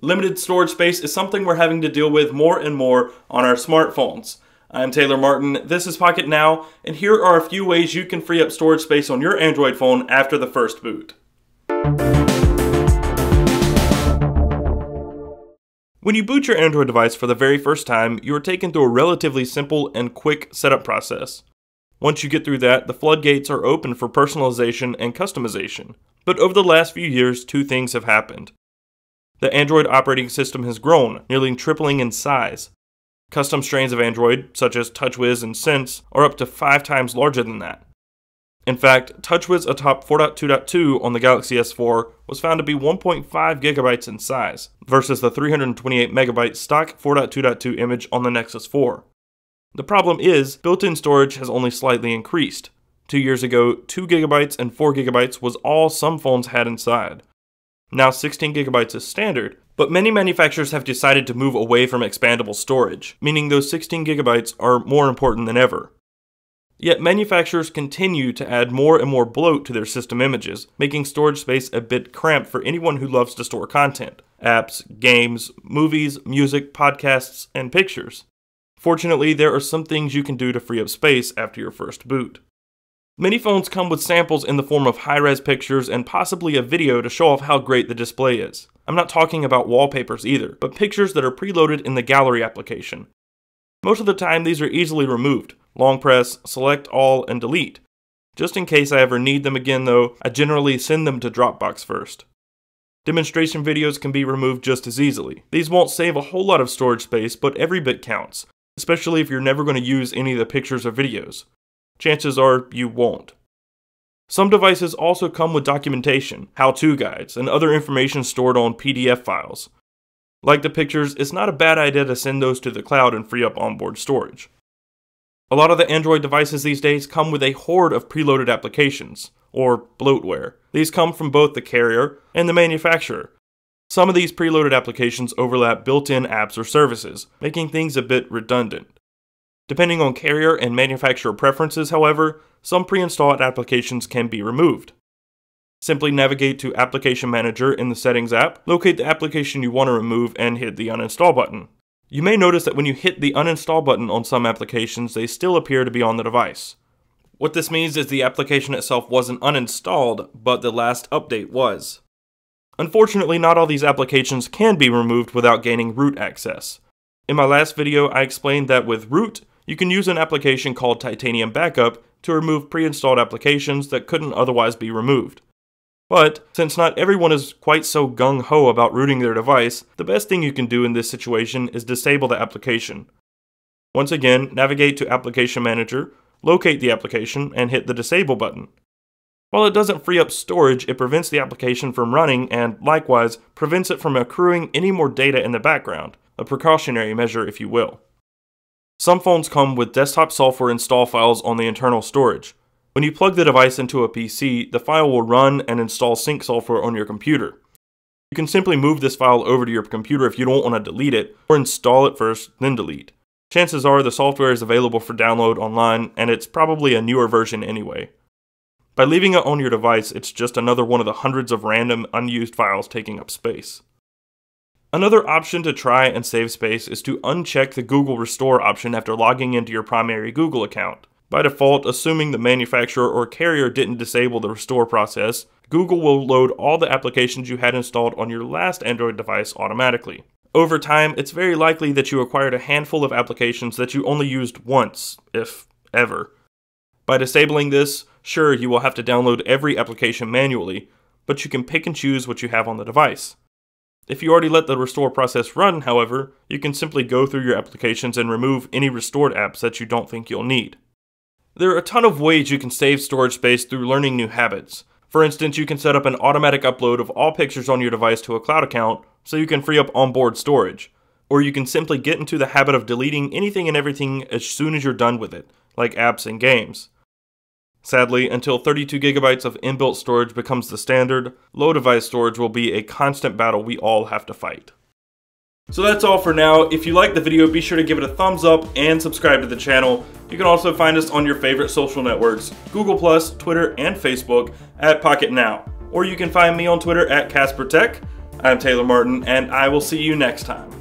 Limited storage space is something we're having to deal with more and more on our smartphones. I'm Taylor Martin, this is Pocketnow, and here are a few ways you can free up storage space on your Android phone after the first boot. When you boot your Android device for the very first time, you are taken through a relatively simple and quick setup process. Once you get through that, the floodgates are open for personalization and customization. But over the last few years, two things have happened. The Android operating system has grown, nearly tripling in size. Custom strains of Android, such as TouchWiz and Sense, are up to five times larger than that. In fact, TouchWiz atop 4.2.2 on the Galaxy S4 was found to be 1.5 gigabytes in size, versus the 328 megabyte stock 4.2.2 image on the Nexus 4. The problem is, built-in storage has only slightly increased. Two years ago, 2 gigabytes and 4 gigabytes was all some phones had inside. Now 16 gigabytes is standard, but many manufacturers have decided to move away from expandable storage, meaning those 16 gigabytes are more important than ever. Yet manufacturers continue to add more and more bloat to their system images, making storage space a bit cramped for anyone who loves to store content apps, games, movies, music, podcasts, and pictures. Fortunately, there are some things you can do to free up space after your first boot. Many phones come with samples in the form of high res pictures and possibly a video to show off how great the display is. I'm not talking about wallpapers either, but pictures that are preloaded in the gallery application. Most of the time, these are easily removed, long press, select all, and delete. Just in case I ever need them again though, I generally send them to Dropbox first. Demonstration videos can be removed just as easily. These won't save a whole lot of storage space, but every bit counts, especially if you're never going to use any of the pictures or videos. Chances are you won't. Some devices also come with documentation, how-to guides, and other information stored on PDF files. Like the pictures, it's not a bad idea to send those to the cloud and free up onboard storage. A lot of the Android devices these days come with a horde of preloaded applications, or bloatware. These come from both the carrier and the manufacturer. Some of these preloaded applications overlap built in apps or services, making things a bit redundant. Depending on carrier and manufacturer preferences, however, some pre installed applications can be removed. Simply navigate to Application Manager in the Settings app, locate the application you want to remove, and hit the Uninstall button. You may notice that when you hit the uninstall button on some applications, they still appear to be on the device. What this means is the application itself wasn't uninstalled, but the last update was. Unfortunately, not all these applications can be removed without gaining root access. In my last video, I explained that with root, you can use an application called Titanium Backup to remove pre-installed applications that couldn't otherwise be removed. But, since not everyone is quite so gung ho about rooting their device, the best thing you can do in this situation is disable the application. Once again, navigate to Application Manager, locate the application, and hit the Disable button. While it doesn't free up storage, it prevents the application from running and, likewise, prevents it from accruing any more data in the background, a precautionary measure if you will. Some phones come with desktop software install files on the internal storage, when you plug the device into a PC, the file will run and install sync software on your computer. You can simply move this file over to your computer if you don't want to delete it, or install it first, then delete. Chances are the software is available for download online, and it's probably a newer version anyway. By leaving it on your device, it's just another one of the hundreds of random, unused files taking up space. Another option to try and save space is to uncheck the Google Restore option after logging into your primary Google account. By default, assuming the manufacturer or carrier didn't disable the restore process, Google will load all the applications you had installed on your last Android device automatically. Over time, it's very likely that you acquired a handful of applications that you only used once, if ever. By disabling this, sure, you will have to download every application manually, but you can pick and choose what you have on the device. If you already let the restore process run, however, you can simply go through your applications and remove any restored apps that you don't think you'll need. There are a ton of ways you can save storage space through learning new habits. For instance, you can set up an automatic upload of all pictures on your device to a cloud account so you can free up onboard storage. Or you can simply get into the habit of deleting anything and everything as soon as you're done with it, like apps and games. Sadly, until 32 gigabytes of inbuilt storage becomes the standard, low device storage will be a constant battle we all have to fight. So that's all for now. If you liked the video, be sure to give it a thumbs up and subscribe to the channel. You can also find us on your favorite social networks, Google+, Twitter, and Facebook at Pocketnow. Or you can find me on Twitter at Casper Tech. I'm Taylor Martin, and I will see you next time.